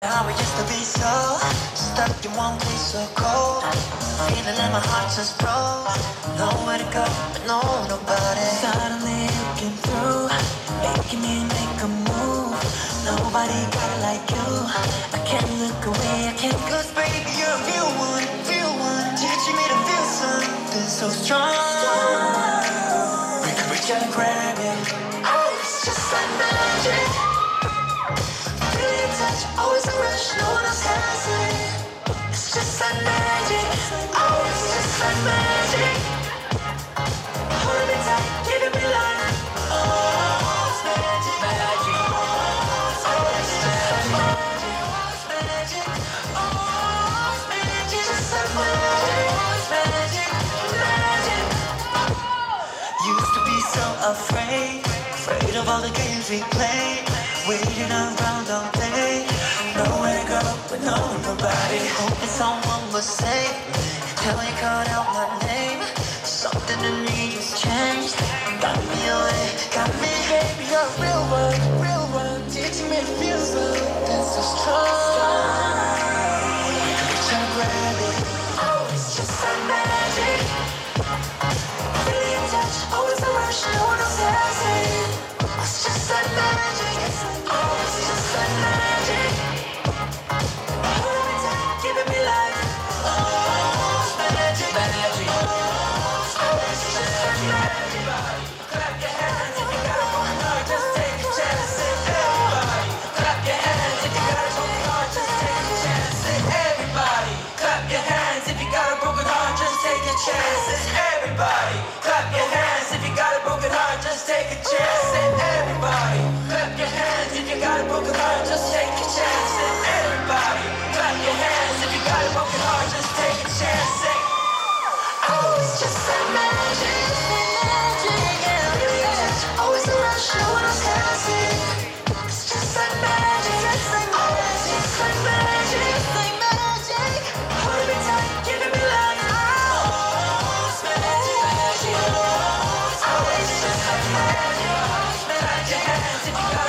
How we used to be so stuck in one place so cold. Feeling like my heart just broke. Nowhere to go, but no nobody. Suddenly came through, making me make a move. Nobody got it like you. I can't look away, I can't. Cause baby, you're a real one, real one. Teaching me to feel something so strong. We could reach out and grab it. Afraid, afraid of all the games we played. Waiting around all day, nowhere to go, but no nobody. Hoping someone say called out my name. Something in me has changed. Got me away, got me, gave a real world, real world. Teach me to feel so. That's so strong. everybody. Mexico.